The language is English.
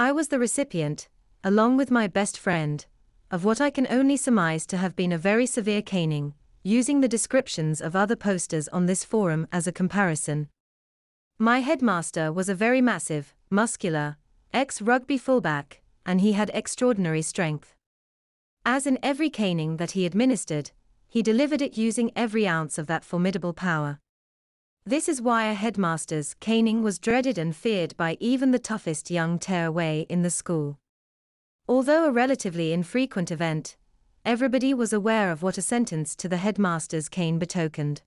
I was the recipient, along with my best friend, of what I can only surmise to have been a very severe caning, using the descriptions of other posters on this forum as a comparison. My headmaster was a very massive, muscular, ex rugby fullback, and he had extraordinary strength. As in every caning that he administered, he delivered it using every ounce of that formidable power. This is why a headmaster's caning was dreaded and feared by even the toughest young tearaway in the school. Although a relatively infrequent event, everybody was aware of what a sentence to the headmaster's cane betokened.